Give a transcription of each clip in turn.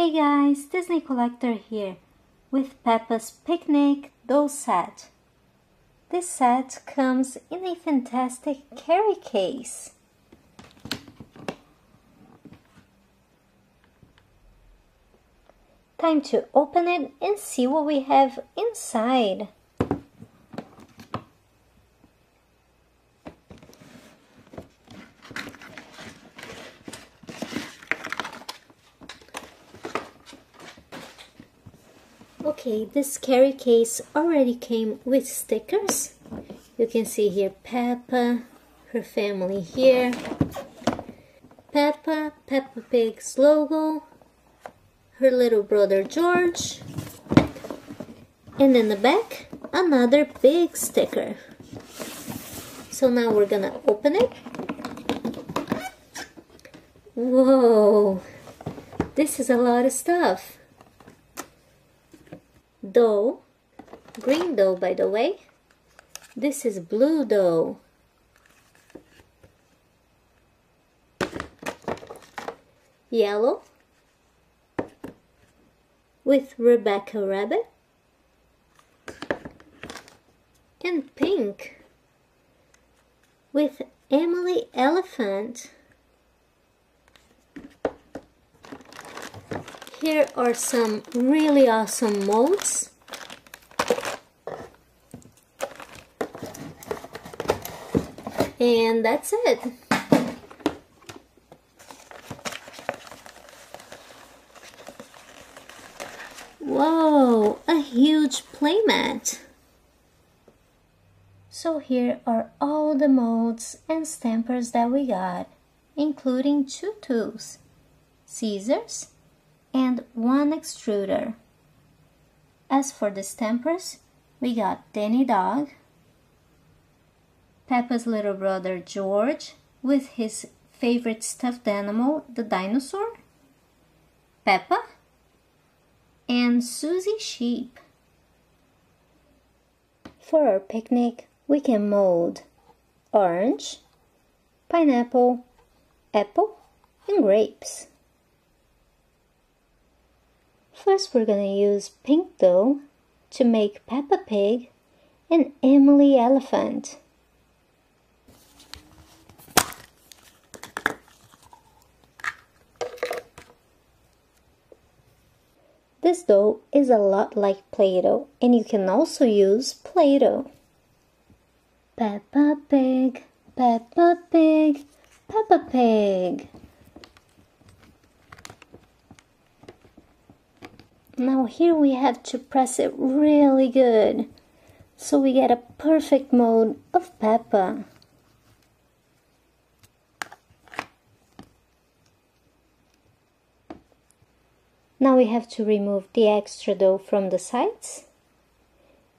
Hey guys, Disney Collector here with Peppa's Picnic doll set. This set comes in a fantastic carry case. Time to open it and see what we have inside. Okay, this carry case already came with stickers. You can see here Peppa, her family here, Peppa, Peppa Pig's logo, her little brother George, and in the back, another big sticker. So now we're gonna open it. Whoa, this is a lot of stuff dough, green dough by the way. This is blue dough. Yellow with Rebecca Rabbit and pink with Emily Elephant. Here are some really awesome molds. And that's it. Whoa, a huge playmat. So here are all the molds and stampers that we got, including two tools, scissors, and one extruder. As for the stampers, we got Danny Dog, Peppa's little brother George with his favorite stuffed animal, the dinosaur, Peppa, and Susie Sheep. For our picnic, we can mold orange, pineapple, apple, and grapes. First we're going to use pink dough to make Peppa Pig and Emily Elephant. This dough is a lot like Play-Doh and you can also use Play-Doh. Peppa Pig, Peppa Pig, Peppa Pig. Now here we have to press it really good so we get a perfect mold of Peppa. Now we have to remove the extra dough from the sides.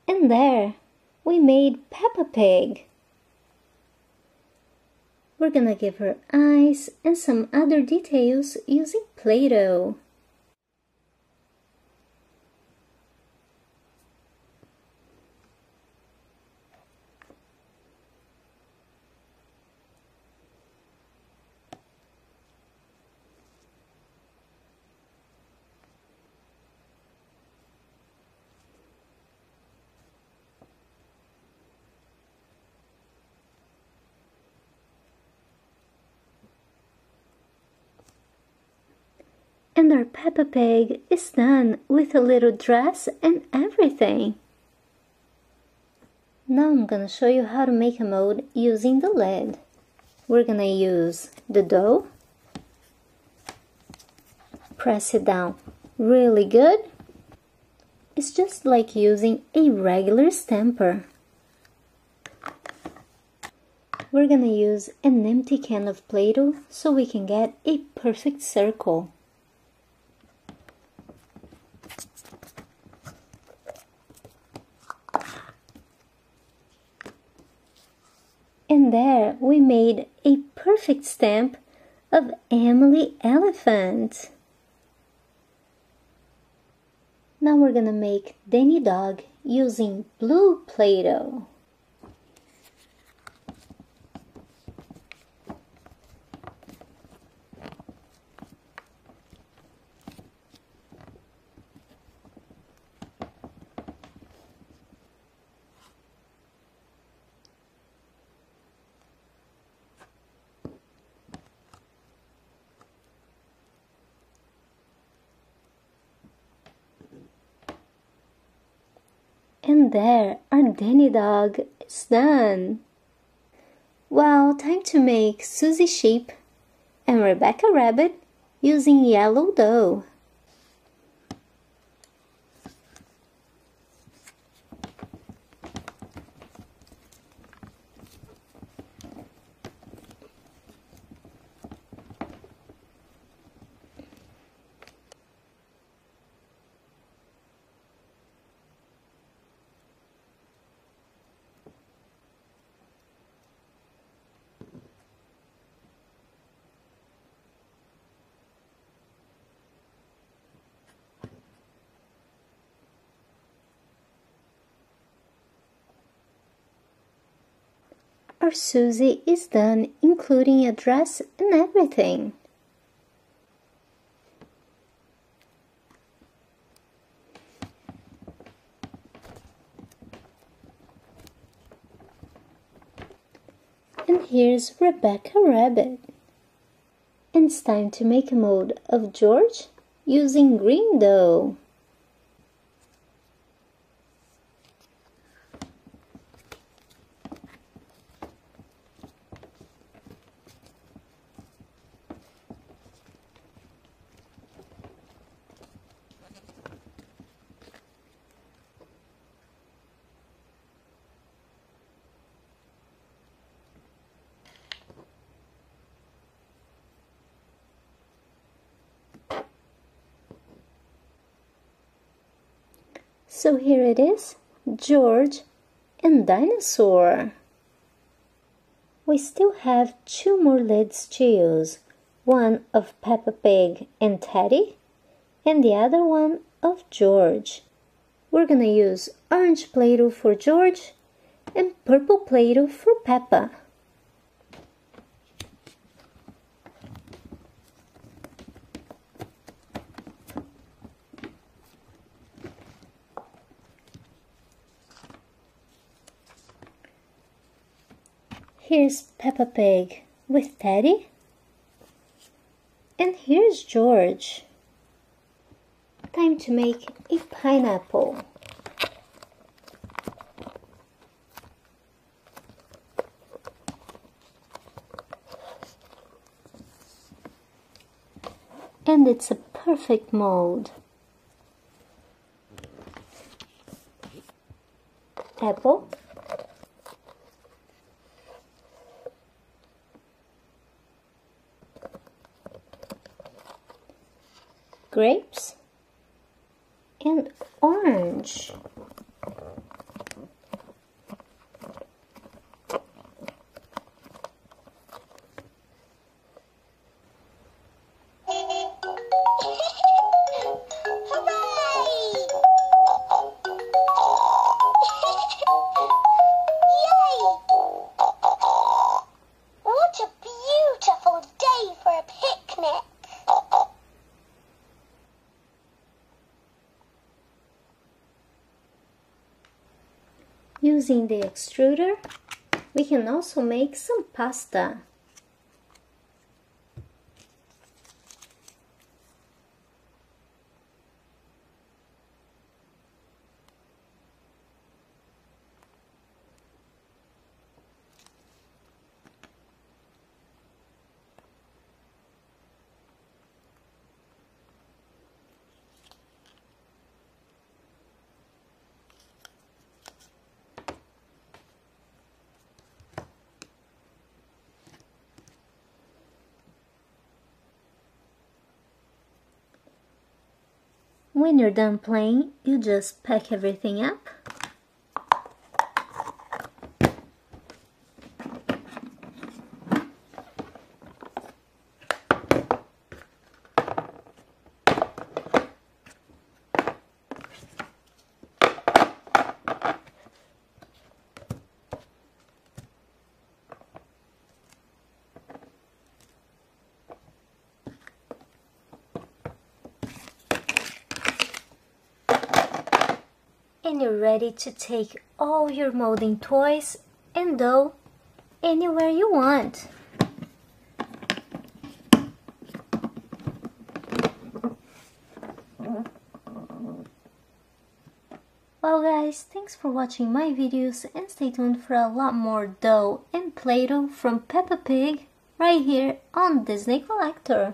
And there, we made Peppa Pig. We're gonna give her eyes and some other details using Play-Doh. And our Peppa Pig is done with a little dress and everything. Now I'm gonna show you how to make a mold using the lid. We're gonna use the dough, press it down really good. It's just like using a regular stamper. We're gonna use an empty can of Play-Doh so we can get a perfect circle. And there we made a perfect stamp of Emily Elephant. Now we're gonna make Danny Dog using blue Play-Doh. And there our Danny dog is done. Well, time to make Susie sheep and Rebecca rabbit using yellow dough. Our Susie is done, including a dress and everything. And here's Rebecca Rabbit. And it's time to make a mold of George using green dough. So here it is, George and Dinosaur. We still have two more lids to use, one of Peppa Pig and Teddy, and the other one of George. We're gonna use orange Play-Doh for George and purple Play-Doh for Peppa. Here's Peppa Pig with Teddy. And here's George. Time to make a pineapple. And it's a perfect mold. Apple. Grapes and orange. Using the extruder, we can also make some pasta. When you're done playing, you just pack everything up and you're ready to take all your molding toys and dough anywhere you want. Well guys, thanks for watching my videos and stay tuned for a lot more dough and Play-Doh from Peppa Pig right here on Disney Collector.